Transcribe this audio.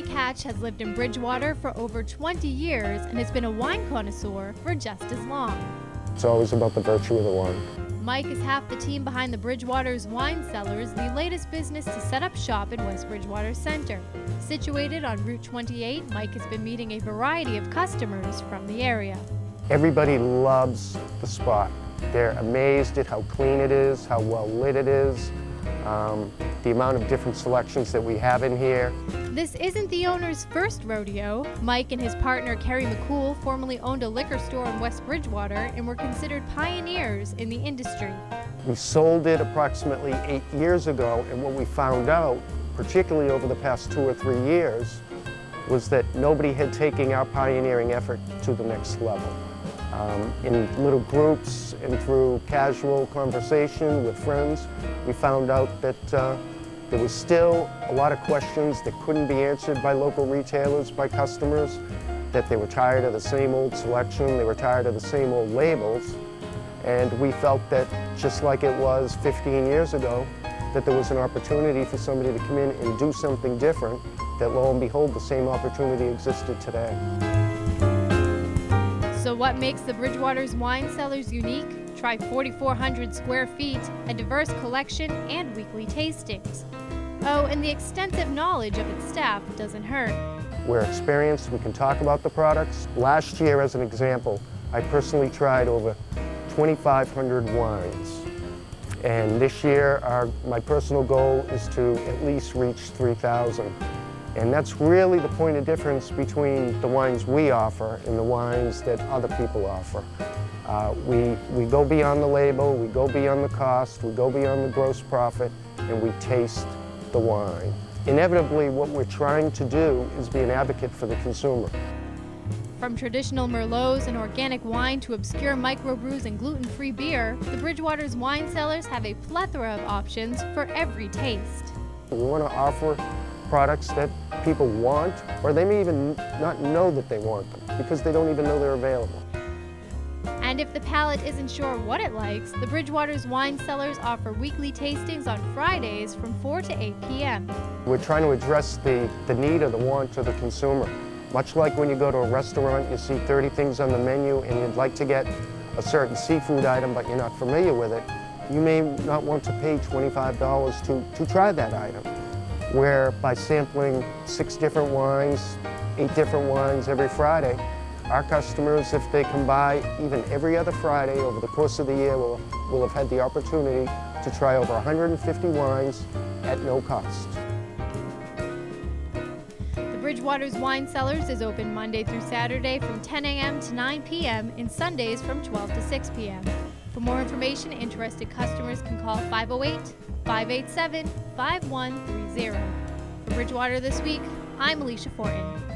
Hatch has lived in Bridgewater for over 20 years and has been a wine connoisseur for just as long. It's always about the virtue of the wine. Mike is half the team behind the Bridgewater's Wine Cellars, the latest business to set up shop in West Bridgewater Center. Situated on Route 28, Mike has been meeting a variety of customers from the area. Everybody loves the spot. They're amazed at how clean it is, how well lit it is, um, the amount of different selections that we have in here. This isn't the owner's first rodeo. Mike and his partner Kerry McCool formerly owned a liquor store in West Bridgewater and were considered pioneers in the industry. We sold it approximately eight years ago, and what we found out, particularly over the past two or three years, was that nobody had taken our pioneering effort to the next level. Um, in little groups and through casual conversation with friends, we found out that uh, there was still a lot of questions that couldn't be answered by local retailers, by customers, that they were tired of the same old selection, they were tired of the same old labels, and we felt that just like it was 15 years ago, that there was an opportunity for somebody to come in and do something different, that lo and behold, the same opportunity existed today. So what makes the Bridgewater's wine cellars unique? Try 4,400 square feet, a diverse collection, and weekly tastings. Oh, and the extensive knowledge of its staff doesn't hurt. We're experienced, we can talk about the products. Last year, as an example, I personally tried over 2,500 wines. And this year, our, my personal goal is to at least reach 3,000. And that's really the point of difference between the wines we offer and the wines that other people offer. Uh, we, we go beyond the label, we go beyond the cost, we go beyond the gross profit, and we taste the wine. Inevitably, what we're trying to do is be an advocate for the consumer. From traditional Merlots and organic wine to obscure microbrews and gluten-free beer, the Bridgewater's wine cellars have a plethora of options for every taste. We want to offer products that people want, or they may even not know that they want them because they don't even know they're available. And if the palate isn't sure what it likes, the Bridgewater's Wine Cellars offer weekly tastings on Fridays from 4 to 8 p.m. We're trying to address the, the need or the want of the consumer. Much like when you go to a restaurant, you see 30 things on the menu and you'd like to get a certain seafood item but you're not familiar with it, you may not want to pay $25 to, to try that item. Where by sampling six different wines, eight different wines every Friday, our customers, if they come by even every other Friday over the course of the year, will, will have had the opportunity to try over 150 wines at no cost. The Bridgewater's Wine Cellars is open Monday through Saturday from 10 a.m. to 9 p.m. and Sundays from 12 to 6 p.m. For more information, interested customers can call 508 587 5130. For Bridgewater This Week, I'm Alicia Fortin.